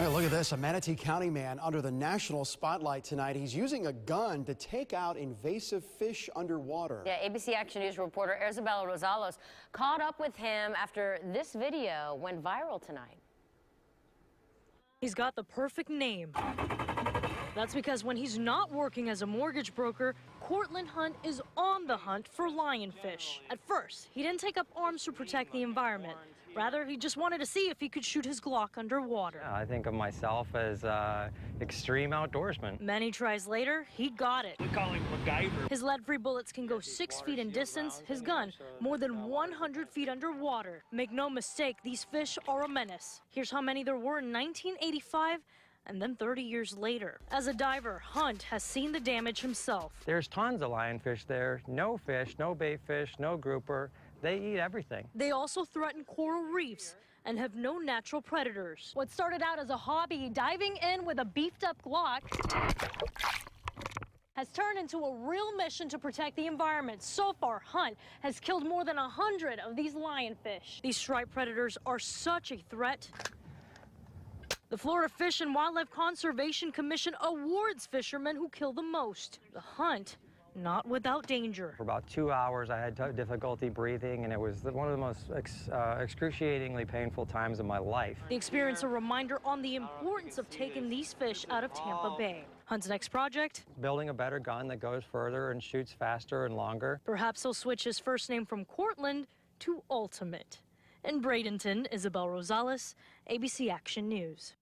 Hey, look at this. A Manatee County man under the national spotlight tonight. He's using a gun to take out invasive fish underwater. Yeah, ABC Action News reporter Isabella Rosales caught up with him after this video went viral tonight. He's got the perfect name. That's because when he's not working as a mortgage broker, Courtland Hunt is on the hunt for lionfish. At first, he didn't take up arms to protect the environment. Rather, he just wanted to see if he could shoot his Glock underwater. I think of myself as uh, extreme outdoorsman. Many tries later, he got it. We call him MacGyver. His lead-free bullets can go six feet in distance. His gun, more than 100 feet underwater. Make no mistake, these fish are a menace. Here's how many there were in 1985 and then 30 years later. As a diver, Hunt has seen the damage himself. There's tons of lionfish there. No fish, no bait fish, no grouper. They eat everything. They also threaten coral reefs and have no natural predators. What started out as a hobby, diving in with a beefed up Glock, has turned into a real mission to protect the environment. So far, Hunt has killed more than 100 of these lionfish. These striped predators are such a threat. The Florida Fish and Wildlife Conservation Commission awards fishermen who kill the most. The hunt not without danger. For about two hours, I had difficulty breathing, and it was one of the most ex uh, excruciatingly painful times of my life. The experience a reminder on the importance of taking these fish out of Tampa Bay. Hunt's next project? Building a better gun that goes further and shoots faster and longer. Perhaps he'll switch his first name from Courtland to Ultimate. In Bradenton, Isabel Rosales, ABC Action News.